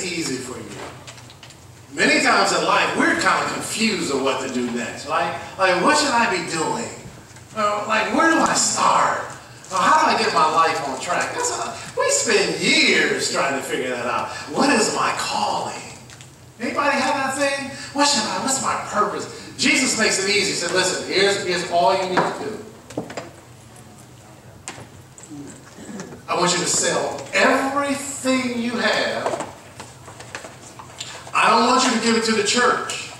easy for you. Many times in life, we're kind of confused of what to do next. Like, like what should I be doing? Uh, like, where do I start? Uh, how do I get my life on track? A, we spend years trying to figure that out. What is my calling? Anybody have that thing? What should I, what's my purpose? Jesus makes it easy. He said, listen, here's, here's all you need to do. I want you to sell everything you have. I don't want you to give it to the church.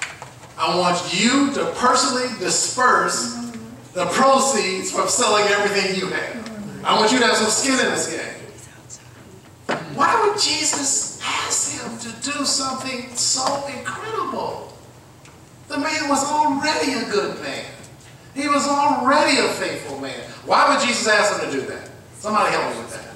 I want you to personally disperse the proceeds from selling everything you have. I want you to have some skin in this game. Why would Jesus ask him to do something so incredible? The man was already a good man. He was already a faithful man. Why would Jesus ask him to do that? Somebody help me with that.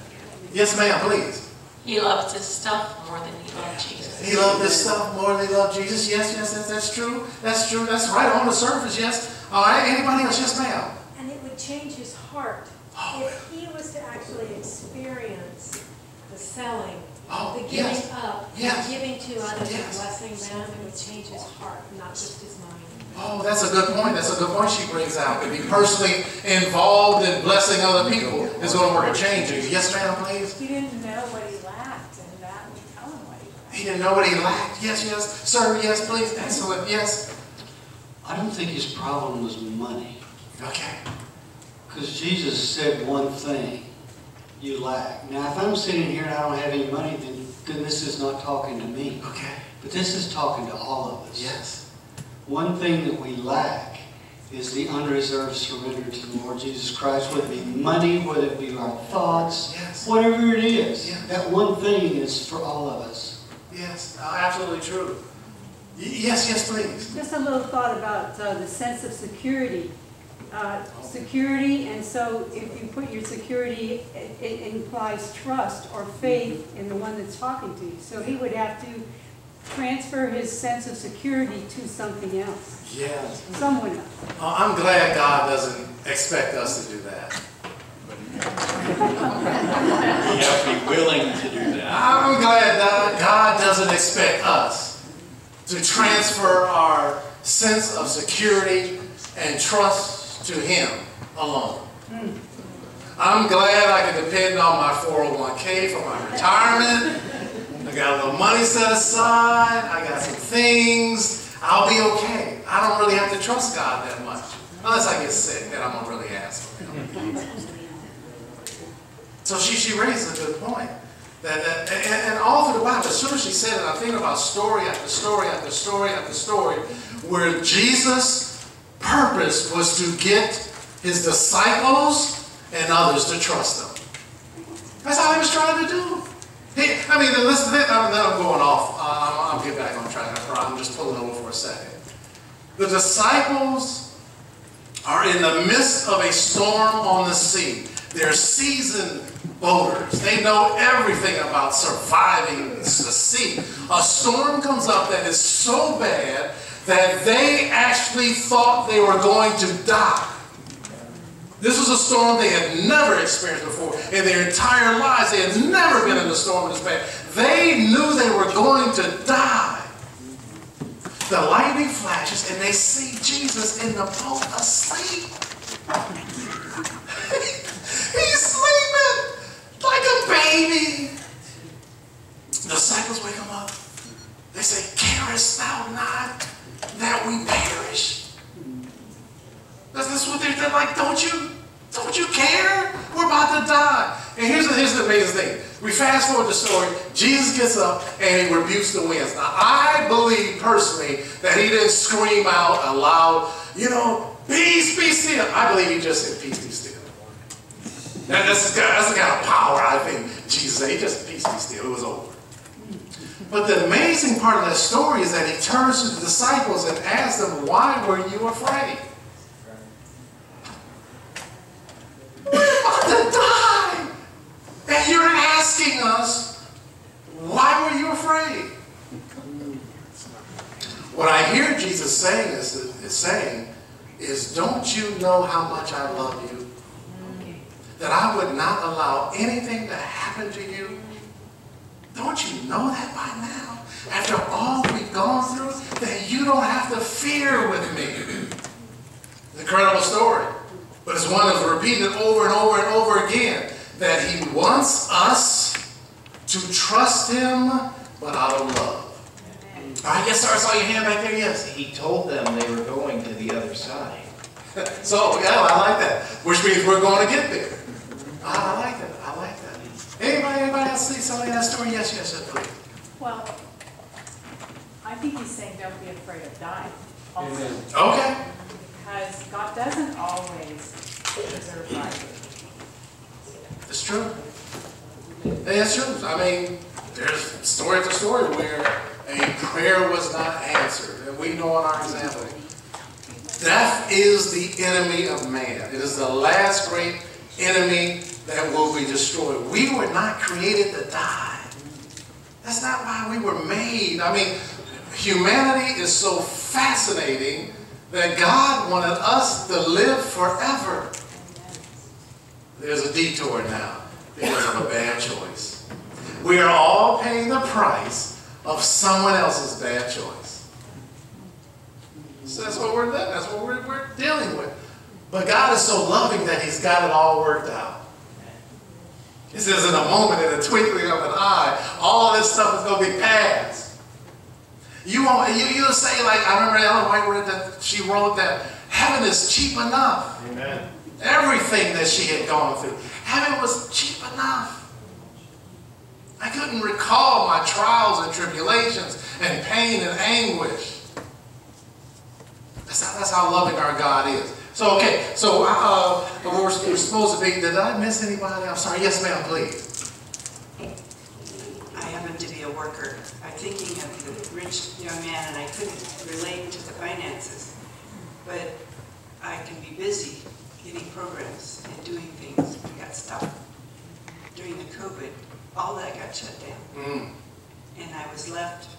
Yes, ma'am, please. He loved his stuff more than he loved Jesus. He loved his stuff more than he loved Jesus. Yes, yes, that's, that's true. That's true. That's right on the surface, yes. All right, anybody else? Yes, ma'am. And it would change his heart Oh. if he was to actually experience the selling, Oh, the giving yes. up, Yes. the giving to others and Yes. blessing them. It would change his heart, not just his mind. Oh, that's a good point. That's a good point she brings out. To be personally involved in blessing other people is going to work a change. in you. Yes, ma'am, please. He didn't know what he lacked, and that would tell him what he. Didn't know what he lacked. Yes, yes. Sir, yes, please. Excellent. Yes. I don't think his problem was money. Okay. Because Jesus said one thing, you lack. Now, if I'm sitting here and I don't have any money, then, then this is not talking to me. Okay. But this is talking to all of us. Yes. One thing that we lack is the unreserved surrender to the Lord Jesus Christ, whether it be money, whether it be our thoughts, Yes. whatever it is. Yes. That one thing is for all of us. Yes. Uh, absolutely true. Y- yes, yes, please. Just a little thought about uh, the sense of security. Uh, Security, and so if you put your security, it it implies trust or faith in the one that's talking to you. So he would have to transfer his sense of security to something else, Yes. someone else. Uh, I'm glad God doesn't expect us to do that. You have to be willing to do that. I'm glad that God doesn't expect us to transfer our sense of security and trust to Him alone. I'm glad I can depend on my 401k for my retirement. I got a little money set aside. I got some things. I'll be okay. I don't really have to trust God that much. Unless I get sick, then I'm going to really ask for Him. So she, she raises a good point. That, that, and, and all through the Bible, as soon as she said it, I'm thinking about story after story after story after story where Jesus' purpose was to get his disciples and others to trust him. That's all he was trying to do. He, I mean, listen, then I'm, then I'm going off. Uh, I'll get back on track. I'm just pulling over for a second. The disciples are in the midst of a storm on the sea. They're seasoned boaters. They know everything about surviving the sea. A storm comes up that is so bad that they actually thought they were going to die. This was a storm they had never experienced before. In their entire lives, they had never been in a storm this bad. They knew they were going to die. The lightning flashes and they see Jesus in the boat asleep. He's sleeping like a The disciples wake him up. They say, Carest thou not that we perish? That's, that's what they're, they're like, don't you, don't you care? We're about to die. And here's the, here's the amazing thing. We fast forward the story. Jesus gets up and he rebukes the winds. Now, I believe personally that he didn't scream out aloud, you know, peace, be still. I believe he just said, peace, be still. That's the kind of power I think Jesus said. Just, peace, be still. It was over. But the amazing part of that story is that he turns to the disciples and asks them, why were you afraid? We're about to die. And you're asking us, why were you afraid? What I hear Jesus saying is, is saying is, don't you know how much I love you? That I would not allow anything to happen to you Don't you know that by now? After all we've gone through, that you don't have to fear with me. It's an incredible story. But it's one that's repeated over and over and over again. That he wants us to trust him, but out of love. I guess I saw your hand back there, yes. He told them they were going to the other side. So, yeah, I like that. Which means we're going to get there. I I like that. I like that. Anybody, anybody else see something in that story? Yes, yes, yes, please. Well, I think he's saying don't be afraid of dying also. Okay. Because God doesn't always preserve life. It's true. It's true. I mean, there's story after story where a prayer was not answered. And we know in our example, death is the enemy of man. It is the last great enemy that will be destroyed. We were not created to die. That's not why we were made. I mean, humanity is so fascinating that God wanted us to live forever. There's a detour now because of a bad choice. We are all paying the price of someone else's bad choice. So that's what we're that's what we're, we're dealing with. But God is so loving that He's got it all worked out. He says, in a moment, in a twinkling of an eye, all this stuff is going to be past. You won't, you, you'll say, like, I remember Ellen White wrote that, she wrote that heaven is cheap enough. Amen. Everything that she had gone through. Heaven was cheap enough. I couldn't recall my trials and tribulations and pain and anguish. That's how, that's how loving our God is. So, okay, so uh, we're, we're supposed to be, did I miss anybody? I'm sorry. Yes, ma'am, please. I happen to be a worker. I'm thinking of the rich young man, and I couldn't relate to the finances. But I can be busy getting programs and doing things. We got stuff. During the COVID, all that got shut down. Mm, And I was left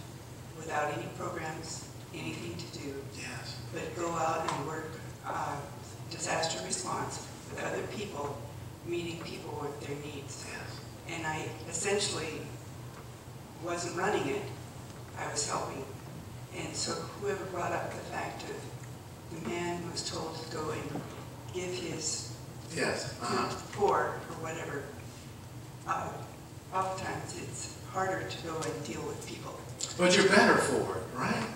without any programs, anything to do, yes. but go out and work uh, disaster response with other people, meeting people with their needs. And I essentially wasn't running it, I was helping. And so whoever brought up the fact of the man who was told to go and give his Yes. the poor or whatever, uh, oftentimes it's harder to go and deal with people. But you're better for it, right?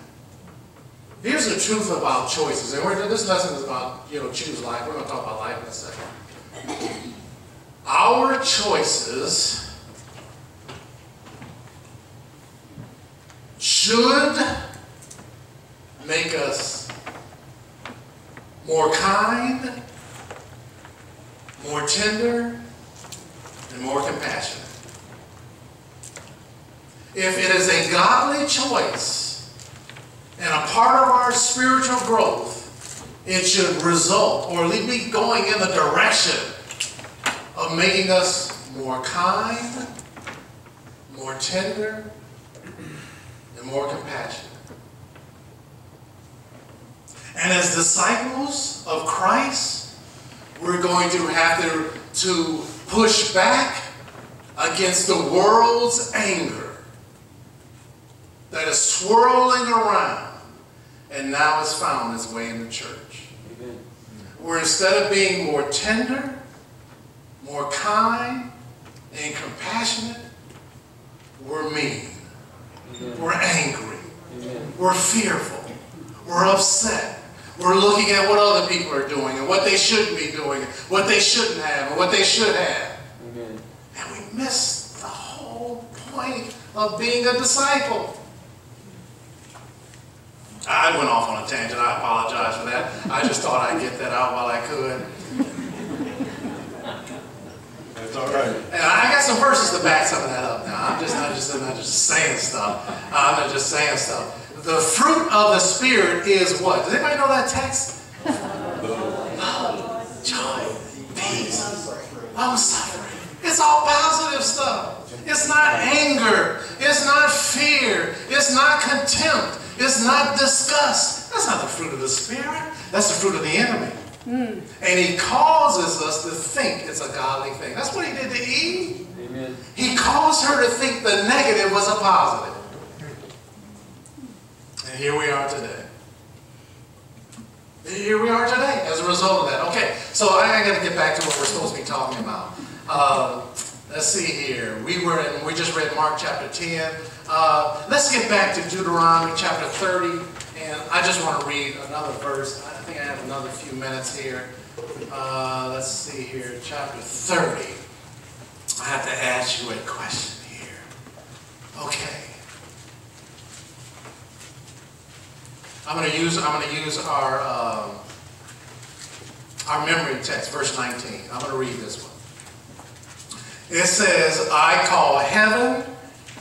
Here's the truth about choices, and this lesson is about, you know, choose life. We're going to talk about life in a second. Our choices should make us more kind, more tender, and more compassionate. If it is a godly choice part of our spiritual growth, it should result or be going in the direction of making us more kind, more tender, and more compassionate. And as disciples of Christ, we're going to have to, to push back against the world's anger that is swirling around and now has found its way in the church. Where instead of being more tender, more kind, and compassionate, we're mean. We're angry. We're fearful. We're upset. We're looking at what other people are doing and what they shouldn't be doing, what they shouldn't have, and what they should have. And we miss the whole point of being a disciple. I went off on a tangent. I apologize for that. I just thought I'd get that out while I could. That's all right. And I got some verses to back some of that up now. I'm just not just, I'm not just saying stuff. I'm not just saying stuff. The fruit of the Spirit is what? Does anybody know that text? Love, joy, peace, long suffering. It's all positive stuff. It's not anger. It's not fear. It's not contempt. It's not disgust. That's not the fruit of the Spirit. That's the fruit of the enemy. And he causes us to think it's a godly thing. That's what he did to Eve. Amen. He caused her to think the negative was a positive. And here we are today. Here we are today as a result of that. Okay, so I got to get back to what we're supposed to be talking about. Uh, let's see here. We were in, we just read Mark chapter 10. Uh, let's get back to Deuteronomy chapter 30. And I just want to read another verse. I think I have another few minutes here. Uh, let's see here, chapter 30. I have to ask you a question here. Okay. I'm going to use I'm going to use our um, our memory text, verse 19. I'm going to read this one. It says, "I call heaven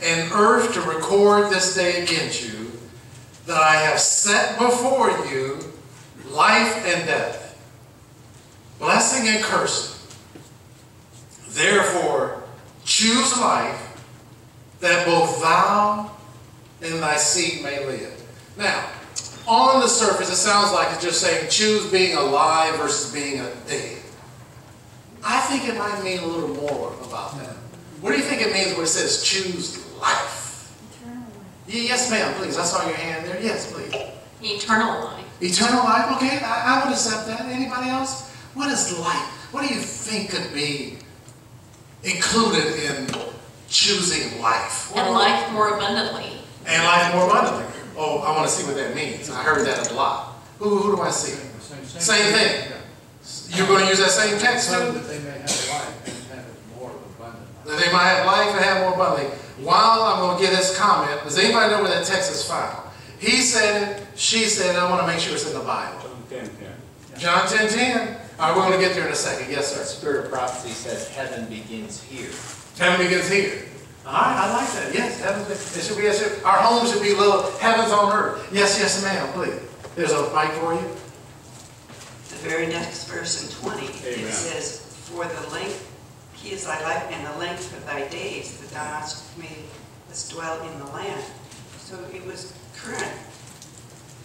and earth to record this day against you, that I have set before you life and death, blessing and cursing. Therefore, choose life, that both thou and thy seed may live." Now, on the surface, it sounds like it's just saying choose being alive versus being a dead. I think it might mean a little more about that. What do you think it means when it says choose life? Ye- Yes, ma'am, please. I saw your hand there. Yes, please. Eternal life. Eternal life, okay, I, I would accept that. Anybody else? What is life? What do you think could be included in choosing life? And life more abundantly. And life more abundantly. Oh, I want to see what that means. I heard that a lot. Who, who do I see? Same thing. You're going to use that same text too? that they may have life and have it more abundant. That they might have life and have more abundantly. While I'm going to get this comment, does anybody know where that text is found? He said it, she said it, I want to make sure it's in the Bible. John 10 10. All right, we're going to get there in a second. Yes, The sir. spirit of prophecy says heaven begins here. Heaven begins here. All right, I like that. Yes, heaven, it should be, it should, our home should be little heavens on earth. Yes, yes, ma'am, please. There's a mic for you. The very next verse in 20, Amen. it says, For the length, he is thy life, and the length of thy days, that thou hast made us dwell in the land. So it was current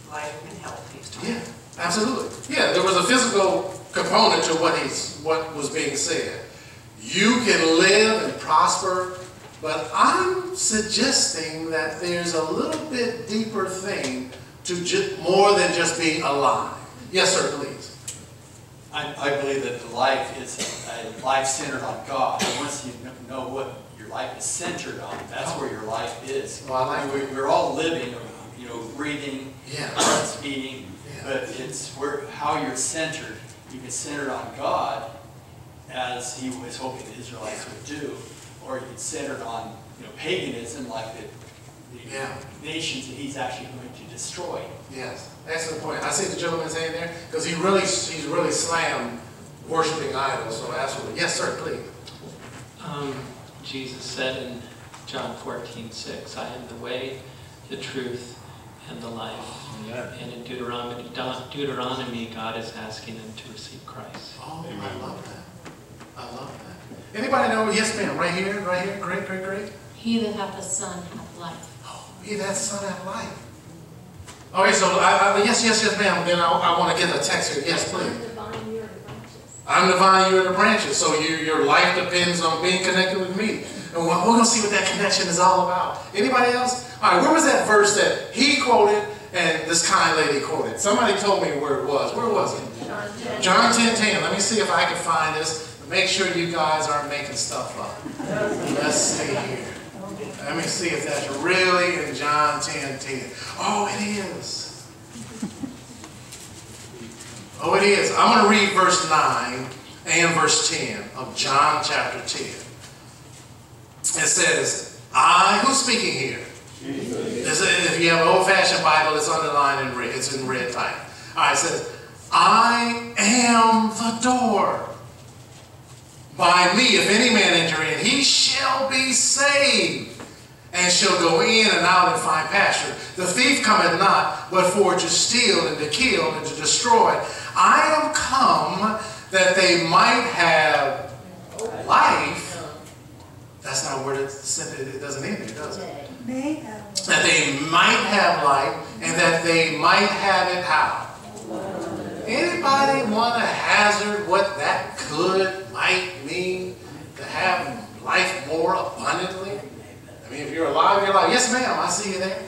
life and health he was talking Yeah, absolutely. Yeah, there was a physical component to what he's what was being said. You can live and prosper, but I'm suggesting that there's a little bit deeper thing to more than just being alive. Yes, sir, please. I, I believe that the life is a life centered on God. And once you know what your life is centered on, that's where your life is. Well, I like We- We're all living, you know, breathing, Yeah. beating, Yeah. but it's where, how you're centered. You can center it on God, as he was hoping the Israelites would do, or you can center it on, you know, paganism, like the, Yeah. nations that he's actually going to destroy. Yes, excellent point. I see the gentleman's hand there because he really he's really slammed worshiping idols. So absolutely, yes, sir, please. Um, Jesus said in John 14, 6, I am the way, the truth, and the life. Yeah. And in Deuteronomy, Deuteronomy, God is asking them to receive Christ. Oh, I love that. I love that. Anybody know? Yes, ma'am. Right here, right here. Great, great, great. He that hath the Son hath life. He that son have life. Okay, so I, I, yes, yes, yes, ma'am. Then I, I want to get a text here. Yes, please. I'm the vine, you are the branches. I'm the vine, you're the branches. So you, your life depends on being connected with me. And we're, we're going to see what that connection is all about. Anybody else? All right, where was that verse that he quoted and this kind lady quoted? Somebody told me where it was. Where was it? John 10. John 10 10. Let me see if I can find this. Make sure you guys aren't making stuff up. Let's see here. Let me see if that's really in John 10 10. Oh, it is. Oh, it is. I'm going to read verse 9 and verse 10 of John chapter 10. It says, I, who's speaking here? If you have an old-fashioned Bible, it's underlined in red. It's in red type. All right, it says, I am the door. By me, if any man enter in, he shall be saved, and shall go in and out and find pasture. The thief cometh not, but for to steal and to kill and to destroy. I am come that they might have life. That's not where it it doesn't end there, does it? That they might have life and that they might have it how? Anybody want to hazard what that could, might mean to have life more abundantly? I mean, if you're alive, you're alive. Yes, ma'am, I see you there.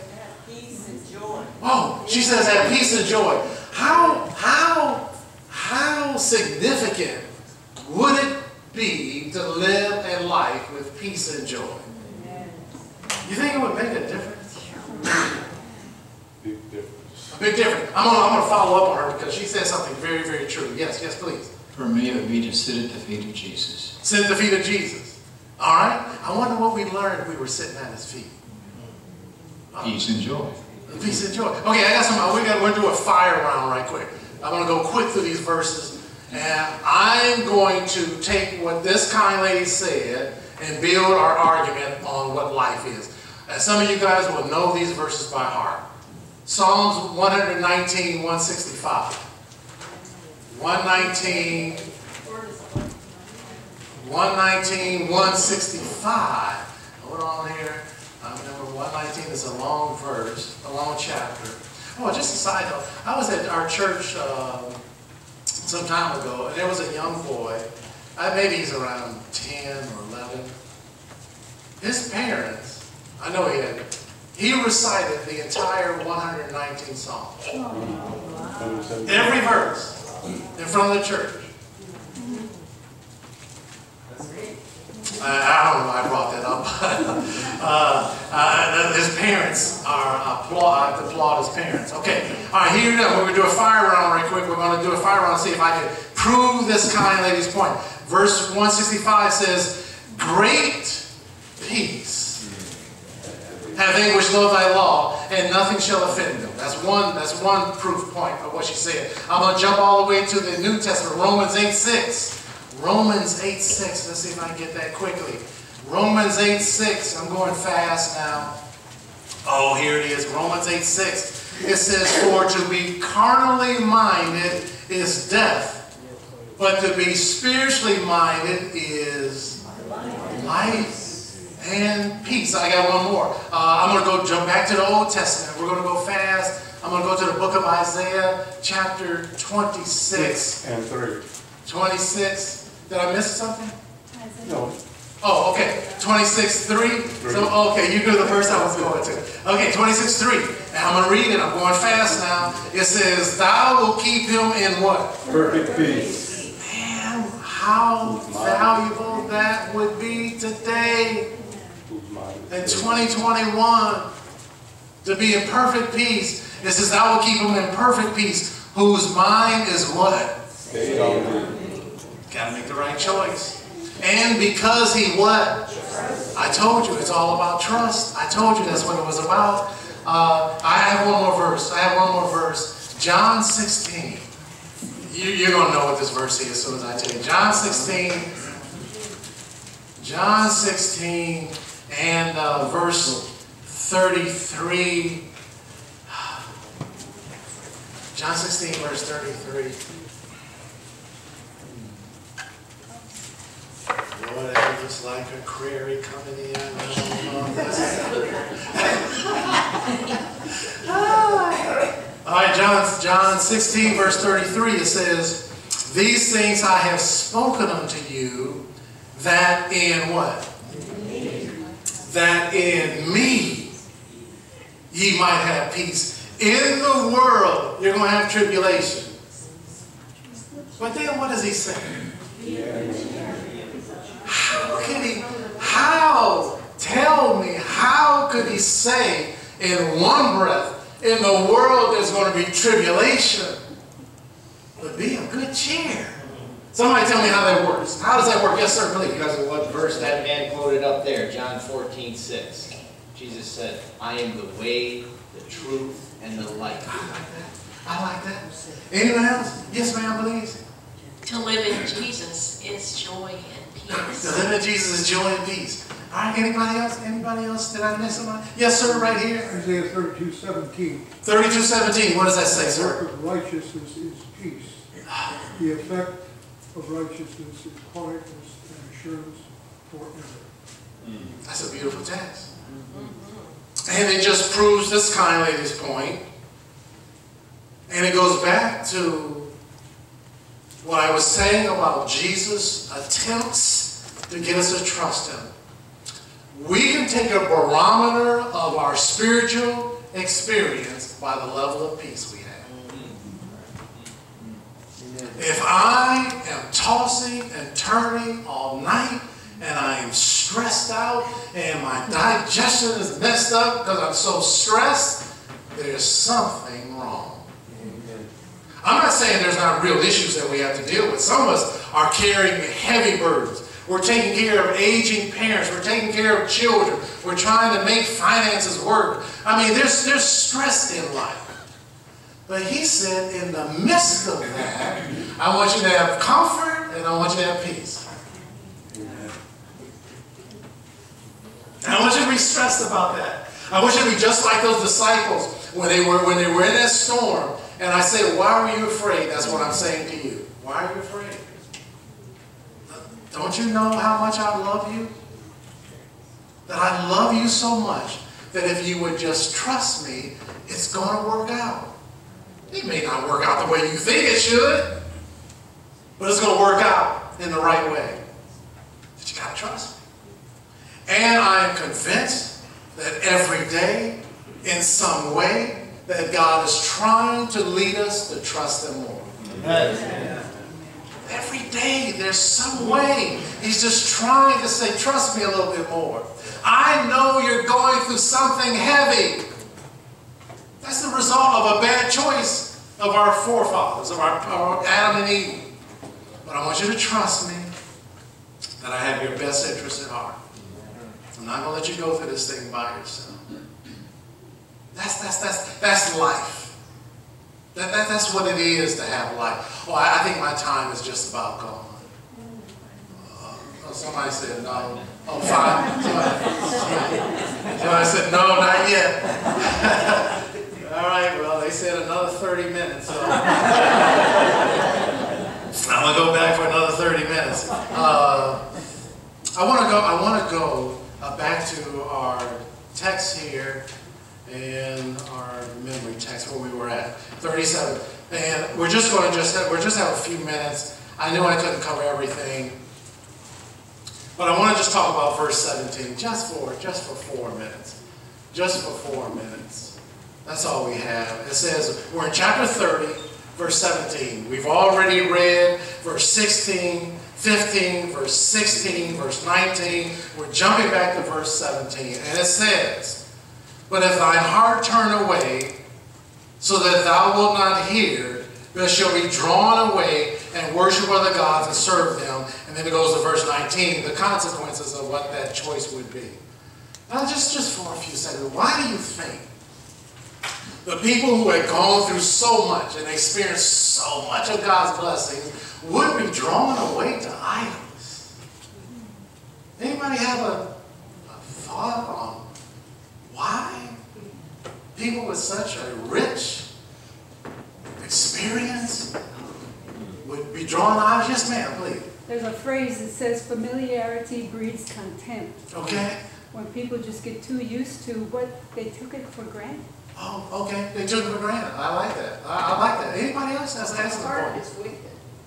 Peace and joy. Oh, she says have peace and joy. How, how, how significant would it be to live a life with peace and joy? You think it would make a difference? Big difference. A big difference. I'm gonna, I'm gonna follow up on her because she said something very, very true. Yes, yes, please. For me, it would be to sit at the feet of Jesus. Sit at the feet of Jesus. All right? I wonder what we learned if we were sitting at his feet. Peace and joy. Peace and joy. Okay, I got some. We got. We're gonna do a fire round right quick. I'm gonna go quick through these verses, and I'm going to take what this kind lady said and build our argument on what life is. And some of you guys will know these verses by heart. Psalms 119, 165. 119, 119, 165. Hold on here. Um, number 119 is a long verse, a long chapter. Oh, just a side note. I was at our church um, some time ago, and there was a young boy. Uh, maybe he's around 10 or 11. His parents, I know he had, he recited the entire 119 Psalms. Every verse in front of the church. I, I don't know why I brought that up, uh, uh, his parents are applaud, I applaud his parents. Okay, all right, here we go. We're to do a fire round right quick. We're going to do a fire round and see if I can prove this kind lady's point. Verse 165 says, Great peace have they which thy law, and nothing shall offend them. That's one, that's one proof point of what she said. I'm going to jump all the way to the New Testament, Romans 8 6. Romans 8 6. Let's see if I can get that quickly. Romans 8 6. I'm going fast now. Oh, here it is. Romans 8 6. It says, For to be carnally minded is death, but to be spiritually minded is life and peace. I got one more. Uh, I'm going to go jump back to the Old Testament. We're going to go fast. I'm going to go to the book of Isaiah, chapter 26. Six And three. 26. Did I miss something? No. Oh, okay. 26, 3. So, okay, you go the first I was going to. Okay, 26, 3. And I'm going to read it. I'm going fast now. It says, Thou will keep him in what? Perfect peace. Man, how valuable that would be today in 2021 to be in perfect peace. It says, Thou will keep him in perfect peace, whose mind is what? Stayed on thee. Gotta make the right choice. And because he what? I told you it's all about trust. I told you that's what it was about. Uh, I have one more verse. I have one more verse. John 16. You, you're going to know what this verse is as soon as I tell you. John 16. John 16 and uh, verse 33. John 16, verse 33. Like a query coming in. All right, John, John 16, verse 33, it says, These things I have spoken unto you, that in what? That in me ye might have peace. In the world, you're going to have tribulation. But then what does he say? How can he, how, tell me, how could he say in one breath, in the world there's going to be tribulation, but be of good cheer? Somebody tell me how that works. How does that work? Yes, sir, please. Because of what verse that man quoted up there, John 14, 6. Jesus said, I am the way, the truth, and the life. I like that. I like that. Anyone else? Yes, ma'am, please. To live in Jesus is joy and To Jesus is joy and peace. All right, anybody else? Anybody else? Did I miss somebody? Yes, sir, right here. Isaiah thirty-two seventeen. 3217. What does that say, The sir? of righteousness is peace. The effect of righteousness is quietness and assurance forever. Hmm. That's a beautiful text. And it just proves this kind lady's point. And it goes back to what I was saying about Jesus' attempts to get us to trust Him. We can take a barometer of our spiritual experience by the level of peace we have. If I am tossing and turning all night and I am stressed out and my digestion is messed up because I'm so stressed, there's something wrong. I'm not saying there's not real issues that we have to deal with. Some of us are carrying heavy burdens. We're taking care of aging parents. We're taking care of children. We're trying to make finances work. I mean, there's, there's stress in life. But he said, in the midst of that, I want you to have comfort and I want you to have peace. And I want you to be stressed about that. I want you to be just like those disciples when they were when they were in that storm. And I said, Why were you afraid? That's what I'm saying to you. Why are you afraid? Don't you know how much I love you? That I love you so much that if you would just trust me, it's going to work out. It may not work out the way you think it should, but it's going to work out in the right way. But you got to trust me. And I am convinced that every day, in some way, that God is trying to lead us to trust Him more. Every day, there's some way. He's just trying to say, trust me a little bit more. I know you're going through something heavy. That's the result of a bad choice of our forefathers, of our, our Adam and Eve. But I want you to trust me that I have your best interest at heart. I'm not going to let you go through this thing by yourself. That's, that's, that's, that's life. That, that, that's what it is to have life. Oh, I, I think my time is just about gone. Uh, oh, somebody said no. Oh, fine. Somebody, somebody said no, not yet. All right, well, they said another 30 minutes. So. I'm going to go back for another 30 minutes. Uh, I want to go, I want to go uh, back to our text here and our memory text where we were at 37 and we're just going to just have, we're just have a few minutes. I knew I couldn't cover everything but I want to just talk about verse 17 just for just for four minutes. Just for four minutes. That's all we have. It says we're in chapter 30 verse 17 we've already read verse 16 15 verse 16 verse 19 we're jumping back to verse 17 and it says but if thine heart turn away, so that thou wilt not hear, thou shalt be drawn away and worship other gods and serve them. And then it goes to verse 19, the consequences of what that choice would be. Now, just, just for a few seconds, why do you think the people who had gone through so much and experienced so much of God's blessings would be drawn away to idols? Anybody have a, a thought on people with such a rich experience would be drawn out. idols? Yes, ma'am, please. There's a phrase that says familiarity breeds contempt. Okay. When people just get too used to what they took it for granted. Oh, okay. They took it for granted. I like that. I, I like that. Anybody else? That's, that's the Heart is wicked.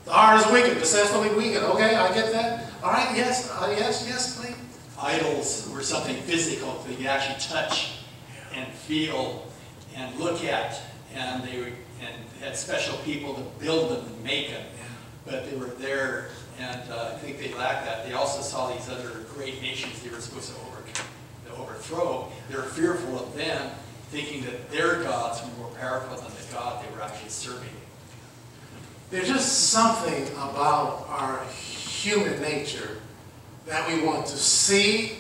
The heart is wicked, deceitfully wicked. Okay, I get that. All right, yes, uh, yes, yes, please. Idols were something physical that you actually touch and feel and look at, and they were, and had special people to build them and make them. But they were there, and uh, I think they lacked that. They also saw these other great nations they were supposed to, over, to overthrow. They were fearful of them, thinking that their gods were more powerful than the God they were actually serving. There's just something about our human nature that we want to see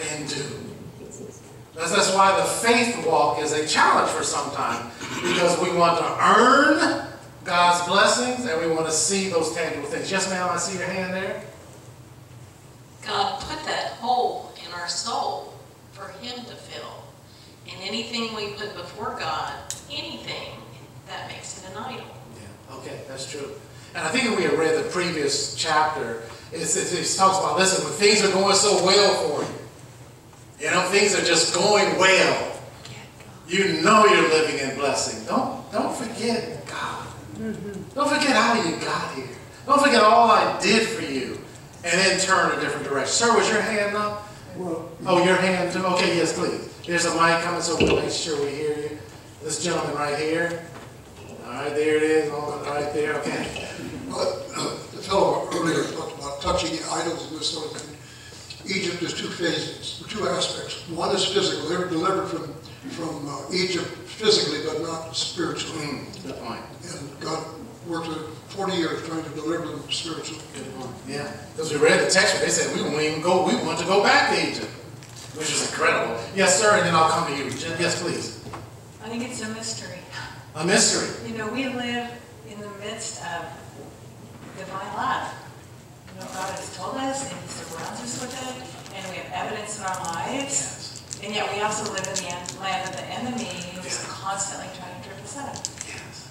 and do. That's, that's why the faith walk is a challenge for some time, because we want to earn God's blessings and we want to see those tangible things. Yes, ma'am, I see your hand there. God put that hole in our soul for Him to fill. And anything we put before God, anything, that makes it an idol. Yeah, okay, that's true. And I think if we had read the previous chapter, it's, it, it talks about, listen, when things are going so well for you, you know, things are just going well, you know you're living in blessing. Don't, don't forget God. Don't forget how you got here. Don't forget all I did for you. And, then turn a different direction. Sir, was your hand up? Oh, your hand too? Okay, yes, please. There's a mic coming, so we'll make sure we hear you. This gentleman right here. All right, there it is, all right there, okay. But uh, the fellow earlier talked about touching the idols and this sort of thing. Egypt is two phases, two aspects. One is physical. They were delivered from, from uh, Egypt physically, but not spiritually. Mm, Good point. And God worked uh, 40 years trying to deliver them spiritually. Good point. Yeah, because we read the text, where they said we won't even go, we want to go back to Egypt, which is incredible. Yes, sir, and then I'll come to you. Jim, Yes, please. I think it's a mystery. A mystery. You know, we live in the midst of divine love. You God has told us and He surrounds us with it, and we have evidence in our lives. And yet we also live in the land of the enemy who's constantly trying to trip us up. Yes.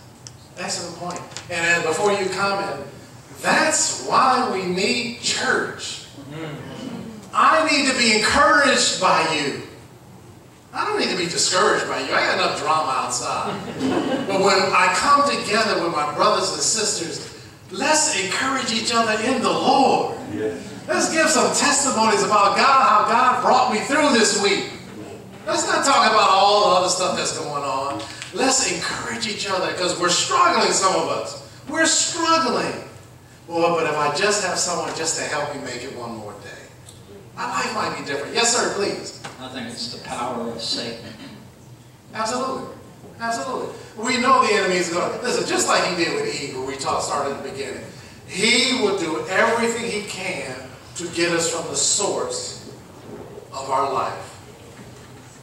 Excellent point. And then before you comment, that's why we need church. Mm-hmm. I need to be encouraged by you. I don't need to be discouraged by you. I got enough drama outside. but when I come together with my brothers and sisters, let's encourage each other in the Lord. Let's give some testimonies about God, how God brought me through this week. Let's not talk about all the other stuff that's going on. Let's encourage each other because we're struggling, some of us. We're struggling. Well, but if I just have someone just to help me make it one more day, my life might be different. Yes, sir, please. I think it's the power of Satan. Absolutely. Absolutely. We know the enemy is going to, listen, just like he did with Eve, where we talked, started at the beginning. He will do everything he can to get us from the source of our life.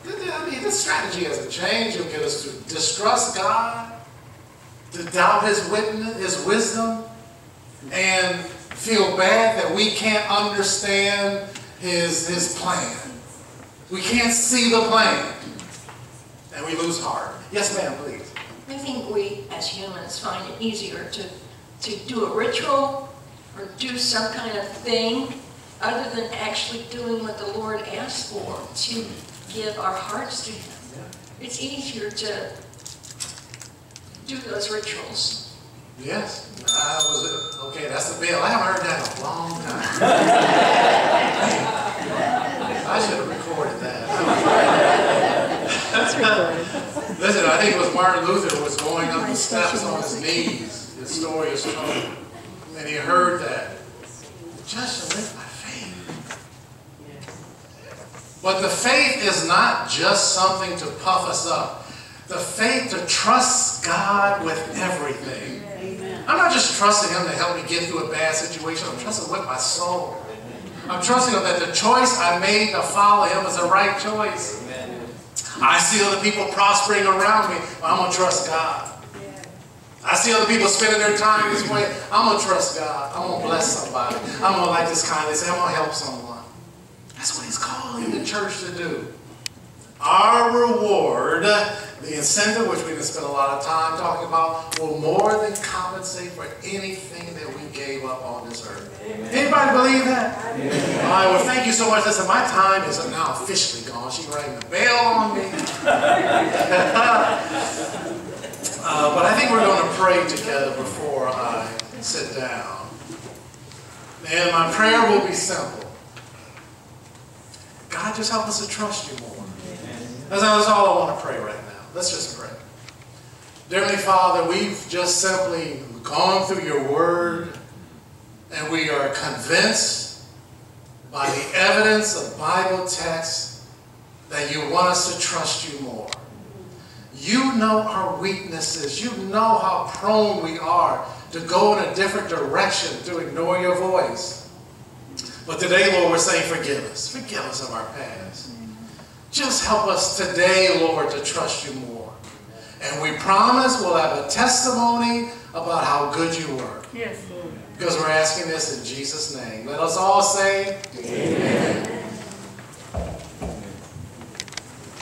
I mean, this strategy hasn't changed. He'll get us to distrust God, to doubt his witness, his wisdom, and feel bad that we can't understand his, his plan. We can't see the plan. And we lose heart. Yes, ma'am, please. I think we, as humans, find it easier to, to do a ritual or do some kind of thing other than actually doing what the Lord asks for, to give our hearts to Him. It's easier to do those rituals. Yes. I was, okay, that's the bill. I haven't heard that in a long time. I should have recorded that. That's recorded. Listen, I think it was Martin Luther was going up the steps on his knees. His story is told. And he heard that. Just shall live by faith. But the faith is not just something to puff us up. The faith to trust God with everything. I'm not just trusting Him to help me get through a bad situation. I'm trusting with my soul. I'm trusting Him that the choice I made to follow Him is the right choice. I see other people prospering around me. I'm going to trust God. I see other people spending their time this way. I'm going to trust God. I'm going to bless somebody. I'm going to like this kindly say, I'm going to help someone. That's what He's calling the church to do. Our reward, the incentive, which we can spend a lot of time talking about, will more than compensate for anything that we gave up on this earth. Anybody believe that? All right, well, thank you so much. Listen, my time is now officially gone. She's ringing the bell on me. uh, but I think we're going to pray together before I sit down. And my prayer will be simple. God, just help us to trust you more. That's, that's all I want to pray right now. Let's just pray. Dear Heavenly Father, we've just simply gone through your word and we are convinced by the evidence of Bible texts that you want us to trust you more. You know our weaknesses. You know how prone we are to go in a different direction, to ignore your voice. But today, Lord, we're saying forgive us. Forgive us of our past. Just help us today, Lord, to trust you more. And we promise we'll have a testimony about how good you were. Yes, Lord. Because we're asking this in Jesus' name. Let us all say, Amen.